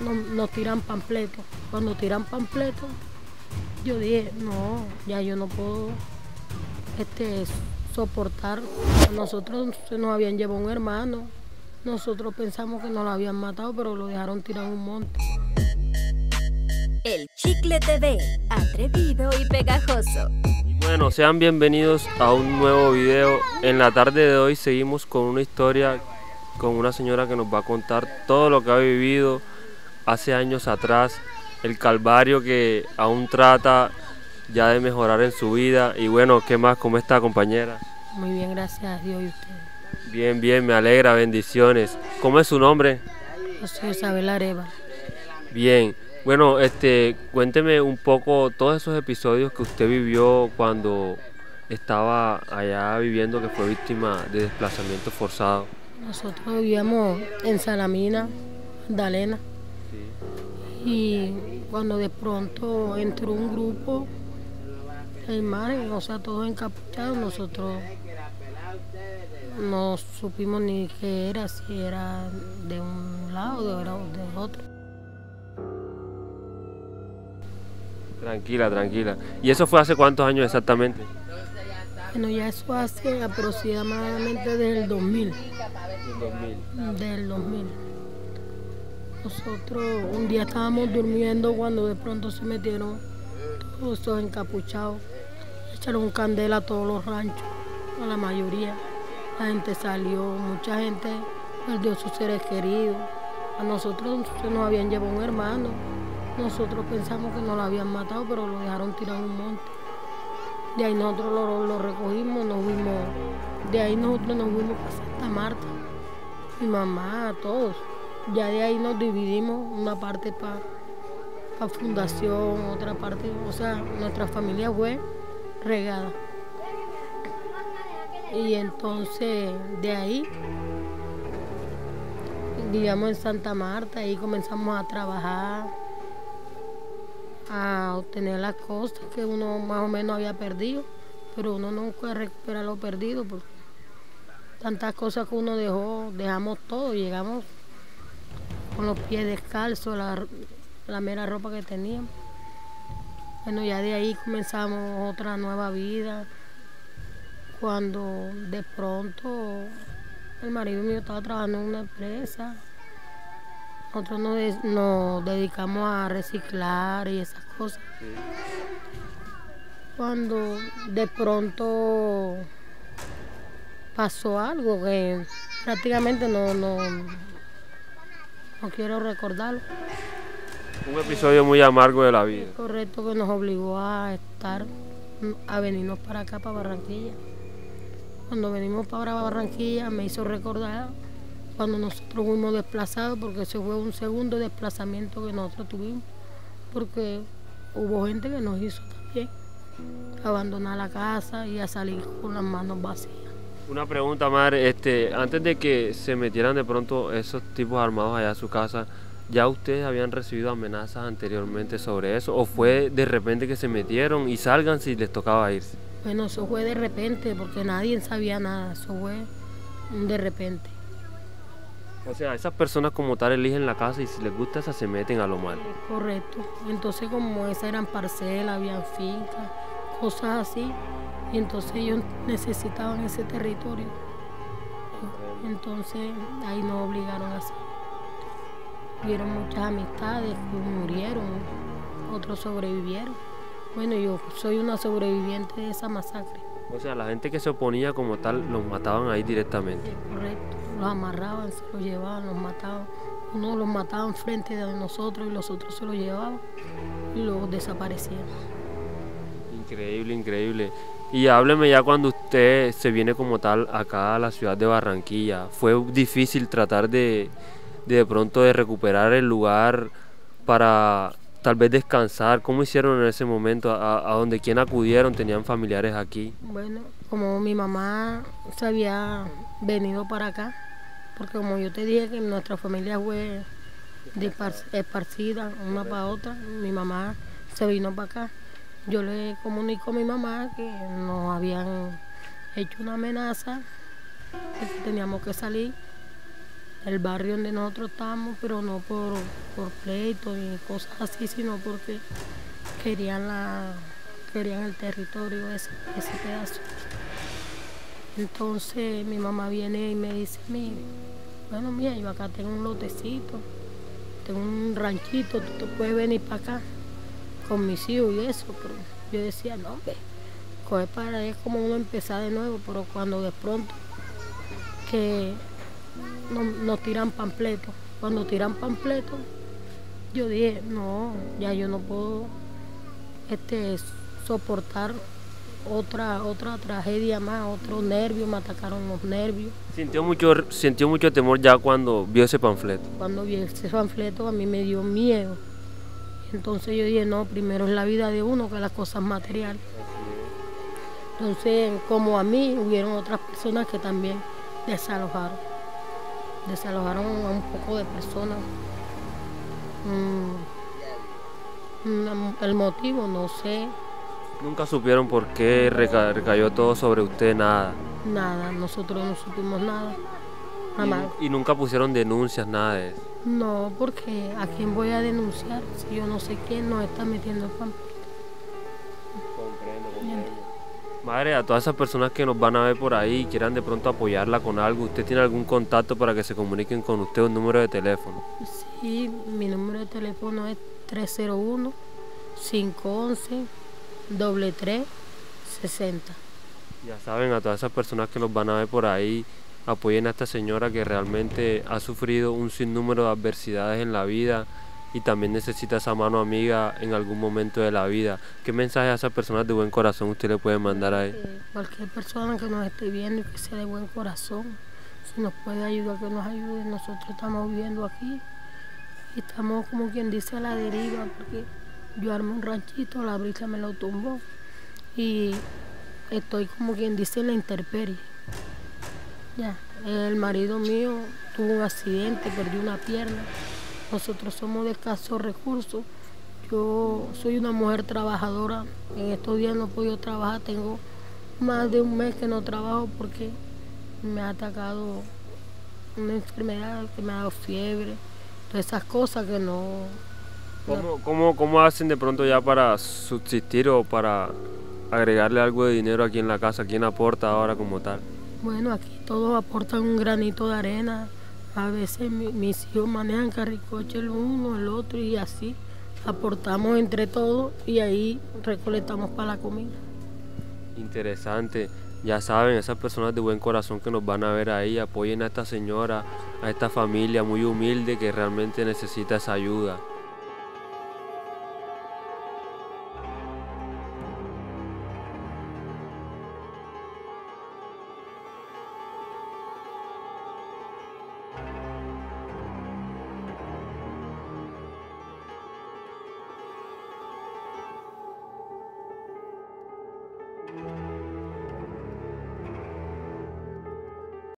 nos, nos tiran panfletos. Cuando tiran panfletos, yo dije, no, ya yo no puedo este, soportar. A nosotros se nos habían llevado un hermano. Nosotros pensamos que nos lo habían matado, pero lo dejaron tirar en un monte. El Chicle TV, atrevido y pegajoso. Bueno, sean bienvenidos a un nuevo video. En la tarde de hoy seguimos con una historia con una señora que nos va a contar todo lo que ha vivido hace años atrás, el calvario que aún trata ya de mejorar en su vida. Y bueno, ¿qué más? ¿Cómo está compañera? Muy bien, gracias a Dios y ustedes. Bien, bien, me alegra, bendiciones. ¿Cómo es su nombre? Soy Isabel Areva. Bien, bueno, este, cuénteme un poco todos esos episodios que usted vivió cuando estaba allá viviendo, que fue víctima de desplazamiento forzado. Nosotros vivíamos en Salamina, Magdalena, y cuando de pronto entró un grupo de imagen, o sea, todos encapuchados, nosotros no supimos ni qué era, si era de un lado o de otro. Tranquila, tranquila. ¿Y eso fue hace cuántos años exactamente? Bueno, ya eso hace aproximadamente desde el 2000. Del 2000. Nosotros un día estábamos durmiendo cuando de pronto se metieron todos esos encapuchados. Echaron candela a todos los ranchos, a la mayoría. La gente salió, mucha gente perdió sus seres queridos. A nosotros se nos habían llevado un hermano. Nosotros pensamos que nos lo habían matado, pero lo dejaron tirado en un monte. De ahí nosotros lo, recogimos, nos fuimos, de ahí nosotros nos fuimos para Santa Marta. Mi mamá, todos. Ya de ahí nos dividimos, una parte para fundación, otra parte, o sea, nuestra familia fue regada. Y entonces de ahí vivíamos en Santa Marta, ahí comenzamos a trabajar, a obtener las cosas que uno más o menos había perdido, pero uno no puede recuperar lo perdido porque tantas cosas que uno dejó, dejamos todo, llegamos con los pies descalzos, la, la mera ropa que teníamos. Bueno, ya de ahí comenzamos otra nueva vida, cuando de pronto el marido mío estaba trabajando en una empresa, nosotros nos, de- nos dedicamos a reciclar y esas cosas. Cuando de pronto pasó algo que prácticamente no, no quiero recordarlo. Un episodio muy amargo de la vida. Correcto que nos obligó a estar, a venirnos para acá, para Barranquilla. Cuando venimos para Barranquilla me hizo recordar cuando nosotros fuimos desplazados, porque ese fue un segundo desplazamiento que nosotros tuvimos, porque hubo gente que nos hizo también abandonar la casa y a salir con las manos vacías. Una pregunta, madre, este, antes de que se metieran de pronto esos tipos armados allá a su casa, ¿ya ustedes habían recibido amenazas anteriormente sobre eso? ¿O fue de repente que se metieron y salgan si les tocaba irse? Bueno, eso fue de repente, porque nadie sabía nada, eso fue de repente. O sea, esas personas como tal eligen la casa y si les gusta esa se meten a lo malo. Correcto. Entonces como esas eran parcelas, habían fincas, cosas así, y entonces ellos necesitaban ese territorio. Entonces ahí nos obligaron a hacer. Hubieron muchas amistades que murieron, otros sobrevivieron. Bueno, yo soy una sobreviviente de esa masacre. O sea, la gente que se oponía como tal los mataban ahí directamente. Sí, correcto. Los amarraban, se los llevaban, los mataban. Unos los mataban frente de nosotros y los otros se los llevaban y los desaparecían. Increíble, increíble. Y hábleme ya cuando usted se viene como tal acá a la ciudad de Barranquilla. ¿Fue difícil tratar de de, pronto de recuperar el lugar para tal vez descansar? ¿Cómo hicieron en ese momento? ¿A, a donde quién acudieron? ¿Tenían familiares aquí? Bueno, como mi mamá se había venido para acá, porque como yo te dije que nuestra familia fue esparcida una para otra, mi mamá se vino para acá. Yo le comunico a mi mamá que nos habían hecho una amenaza, que teníamos que salir. el barrio donde nosotros estamos, pero no por, por pleito y cosas así, sino porque querían la querían el territorio ese, ese pedazo. Entonces mi mamá viene y me dice, mi, bueno mira, yo acá tengo un lotecito, tengo un ranchito, tú te puedes venir para acá con mis hijos y eso, pero yo decía, no, hombre, coger para es como uno empezar de nuevo, pero cuando de pronto que nos, tiran pampletos, cuando tiran pampletos, yo dije, no, ya yo no puedo este, soportar otra otra tragedia más, otro nervio, me atacaron los nervios. Sintió mucho, sintió mucho temor ya cuando vio ese panfleto. Cuando vi ese panfleto a mí me dio miedo. Entonces yo dije, no, primero es la vida de uno que las cosas materiales. Entonces, como a mí, hubieron otras personas que también desalojaron. Desalojaron a un poco de personas. Mm, mm, el motivo, no sé, Nunca supieron por qué reca- recayó todo sobre usted, nada. nada, nosotros no supimos nada. Nada más. Y, y nunca pusieron denuncias, nada de eso. No, porque ¿a quién voy a denunciar si yo no sé quién nos está metiendo el pan? Madre, a todas esas personas que nos van a ver por ahí y quieran de pronto apoyarla con algo, ¿usted tiene algún contacto para que se comuniquen con usted, un número de teléfono? Sí, mi número de teléfono es 301 511 3360. Ya saben, a todas esas personas que nos van a ver por ahí, apoyen a esta señora que realmente ha sufrido un sinnúmero de adversidades en la vida y también necesita esa mano amiga en algún momento de la vida. ¿Qué mensaje a esas personas de buen corazón usted le puede mandar a él? Eh, cualquier persona que nos esté viendo y que sea de buen corazón, si nos puede ayudar, que nos ayude. Nosotros estamos viviendo aquí y estamos como quien dice a la deriva, porque yo armé un ranchito, la brisa me lo tumbó y estoy como quien dice en la intemperie. Ya, el marido mío tuvo un accidente, perdió una pierna. Nosotros somos de escasos recursos. Yo soy una mujer trabajadora. En estos días no he podido trabajar. Tengo más de un mes que no trabajo porque me ha atacado una enfermedad que me ha dado fiebre. Todas esas cosas que no... ¿Cómo, cómo, cómo hacen de pronto ya para subsistir o para agregarle algo de dinero aquí en la casa? ¿Quién aporta ahora como tal? Bueno, aquí todos aportan un granito de arena. A veces mi- mis hijos manejan carricoche el uno, el otro y así. Aportamos entre todos y ahí recolectamos para la comida. Interesante. Ya saben, esas personas de buen corazón que nos van a ver ahí, apoyen a esta señora, a esta familia muy humilde que realmente necesita esa ayuda.